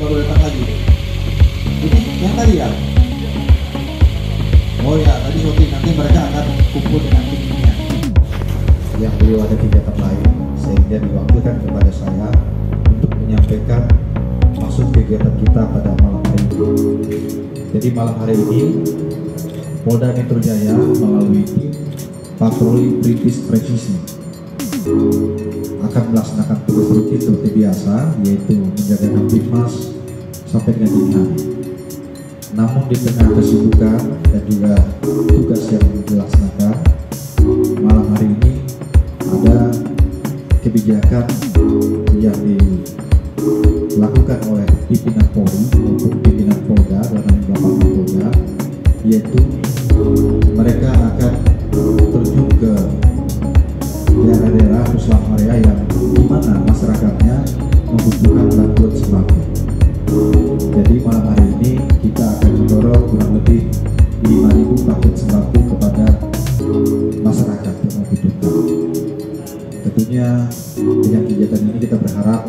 baru datang lagi. Ini yang tadi ya? Oh ya, tadi syuting nanti mereka akan kumpul dengan timnya. Yang beliau ada kegiatan lain, sehingga diwakilkan kepada saya untuk menyampaikan maksud kegiatan kita pada malam hari ini. Jadi malam hari ini Polda Metro Jaya melalui tim patroli kritis presisi akan melaksanakan tugas rutin seperti biasa yaitu menjaga Kamtipmas sampai dengan dini hari. Namun di tengah kesibukan dan juga tugas yang dilaksanakan malam hari ini ada kebijakan yang dilakukan oleh pimpinan Polri maupun pimpinan Polda dan Bapak Polda yaitu mereka akan terjun ke Islam area yang di mana masyarakatnya membutuhkan bantuan sembako. Jadi malam hari ini kita akan mendorong kurang lebih 5.000 paket sembako kepada masyarakat yang membutuhkan. Tentunya dengan kegiatan ini kita berharap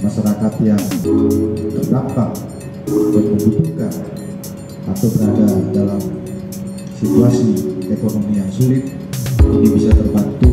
masyarakat yang terdampak dan membutuhkan atau berada dalam situasi ekonomi yang sulit ini bisa terbantu